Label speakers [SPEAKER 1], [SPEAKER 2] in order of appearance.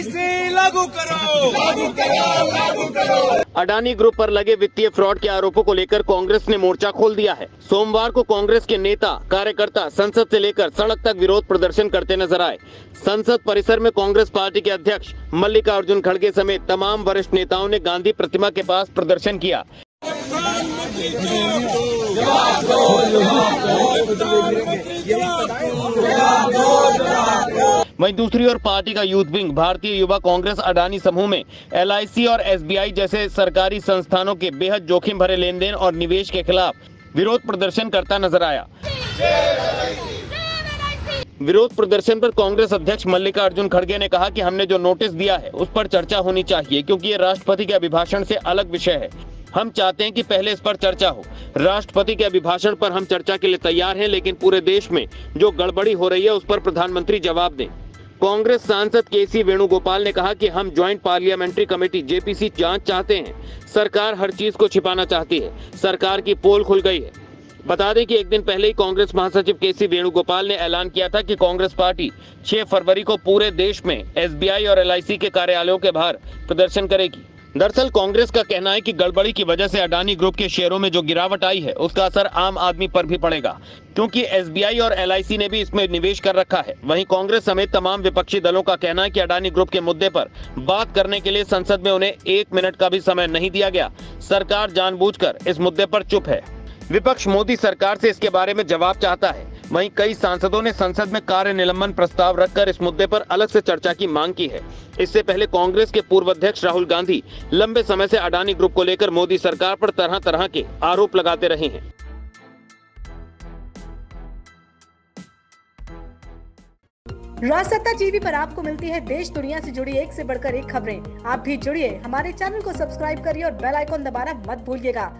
[SPEAKER 1] LIC लागू करो। लागू करो लागू करो।
[SPEAKER 2] अडानी ग्रुप पर लगे वित्तीय फ्रॉड के आरोपों को लेकर कांग्रेस ने मोर्चा खोल दिया है। सोमवार को कांग्रेस के नेता कार्यकर्ता संसद से लेकर सड़क तक विरोध प्रदर्शन करते नज़र आए। संसद परिसर में कांग्रेस पार्टी के अध्यक्ष मल्लिकार्जुन खड़गे समेत तमाम वरिष्ठ नेताओं ने गांधी प्रतिमा के पास प्रदर्शन किया। वहीं दूसरी ओर पार्टी का यूथ विंग, भारतीय युवा कांग्रेस, अडानी समूह में एलआईसी और एसबीआई जैसे सरकारी संस्थानों के बेहद जोखिम भरे लेन और निवेश के खिलाफ विरोध प्रदर्शन करता नज़र आया। विरोध प्रदर्शन पर कांग्रेस अध्यक्ष मल्लिकार्जुन खड़गे ने कहा कि हमने जो नोटिस दिया है, उस पर चर्चा होनी चाहिए, क्योंकि ये राष्ट्रपति के अभिभाषण से अलग विषय है। हम चाहते हैं कि पहले इस पर चर्चा हो। राष्ट्रपति के अभिभाषण पर हम चर्चा के लिए तैयार हैं, लेकिन पूरे देश में जो गड़बड़ी हो रही है, उस पर प्रधानमंत्री जवाब दें। कांग्रेस सांसद के सी वेणुगोपाल ने कहा कि हम ज्वाइंट पार्लियामेंट्री कमेटी जेपीसी जाँच चाहते हैं। सरकार हर चीज़ को छिपाना चाहती है। सरकार की पोल खुल गई है। बता दें कि एक दिन पहले ही कांग्रेस महासचिव के सी वेणुगोपाल ने ऐलान किया था कि कांग्रेस पार्टी 6 फरवरी को पूरे देश में एसबीआई और एलआईसी के कार्यालयों के बाहर प्रदर्शन करेगी। दरअसल कांग्रेस का कहना है कि गड़बड़ी की वजह से अडानी ग्रुप के शेयरों में जो गिरावट आई है, उसका असर आम आदमी पर भी पड़ेगा। क्योंकि एसबीआई और एलआईसी ने भी इसमें निवेश कर रखा है। वहीं कांग्रेस समेत तमाम विपक्षी दलों का कहना है कि अडानी ग्रुप के मुद्दे पर बात करने के लिए संसद में उन्हें एक मिनट का भी समय नहीं दिया गया। सरकार जानबूझकर इस मुद्दे पर चुप है। विपक्ष मोदी सरकार से इसके बारे में जवाब चाहता है। वहीं कई सांसदों ने संसद में कार्य निलंबन प्रस्ताव रखकर इस मुद्दे पर अलग से चर्चा की मांग की है। इससे पहले कांग्रेस के पूर्व अध्यक्ष राहुल गांधी लंबे समय से अडानी ग्रुप को लेकर मोदी सरकार पर तरह तरह के आरोप लगाते रहे हैं।
[SPEAKER 3] राजसत्ता टीवी पर आपको मिलती है देश दुनिया से जुड़ी एक से बढ़कर एक खबरें। आप भी जुड़िए, हमारे चैनल को सब्सक्राइब करिए और बेल आइकॉन दबाना मत भूलिएगा।